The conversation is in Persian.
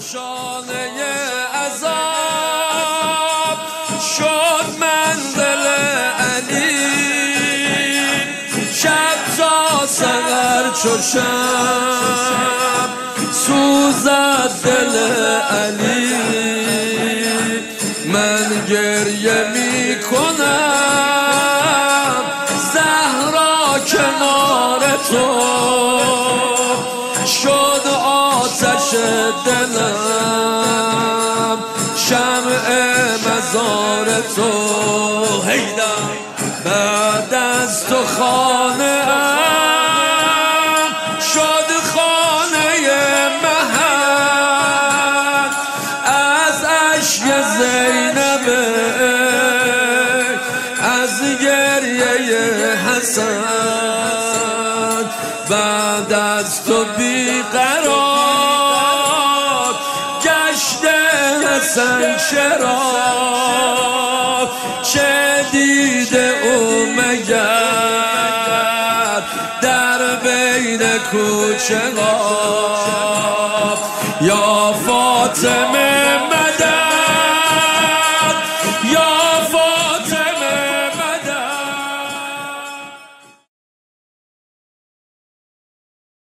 شانه عذاب شد منزل علی. شب تا سهر چو شب سوزد دل علی. من گریه می کنم زهرا کنار تو. آتش دلم. شمع مزار تو. هیدم بعد از تو خانه شد خانه مهد. از عشق زینبه از گریه حسن بعد از تو بیقرار حسن چرا؟ چه دیده او مگر؟ در بین کوچه یا فاطمه